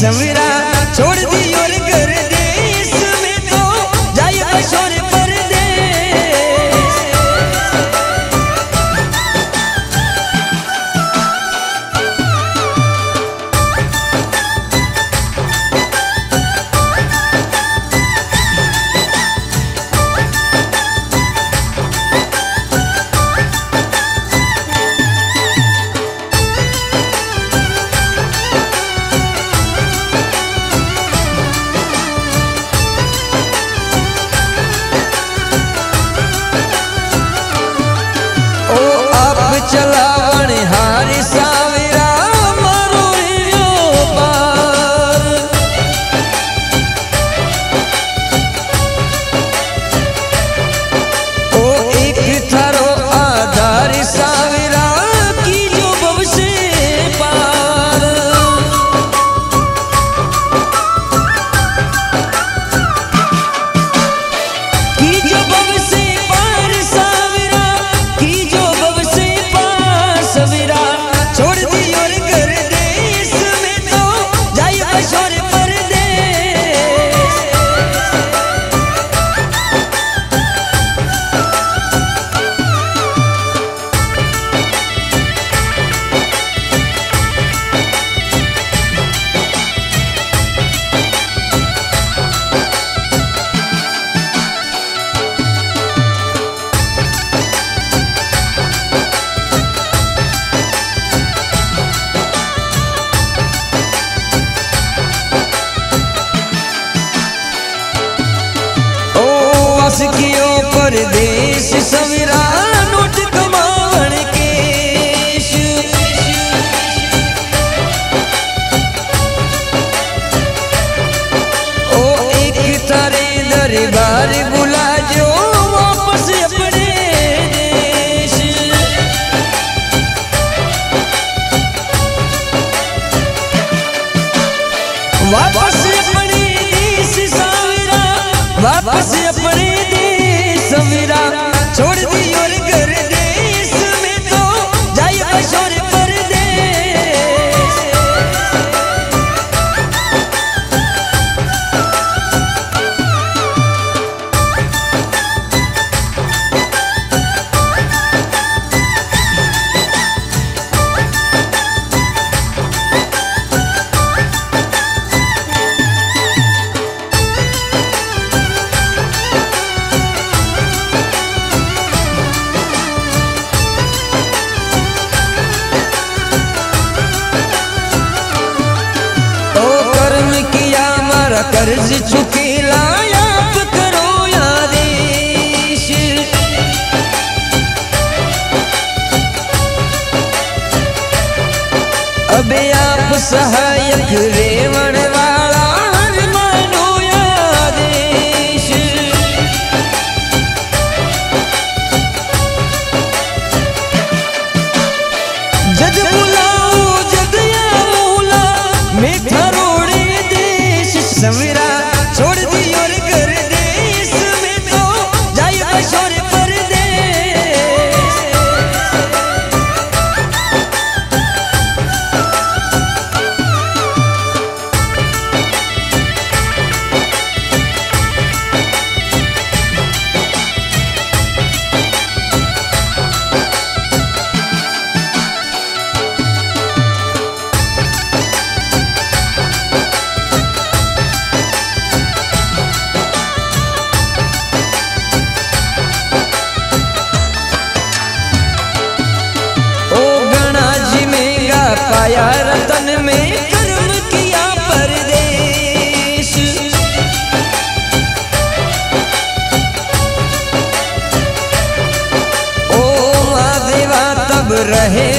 sonrira चला What was it? का कर्ज चुके लाया करो आदेश अबे आप सहायक रेवण पाया रतन में कर्म किया परदेश। ओ देवा तब रहे